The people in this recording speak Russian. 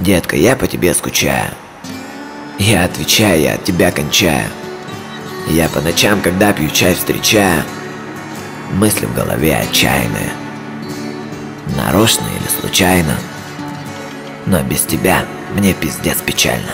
Детка, я по тебе скучаю. Я отвечаю, я от тебя кончаю. Я по ночам, когда пью чай, встречаю Мысли в голове отчаянные Нарочно или случайно Но без тебя мне пиздец печально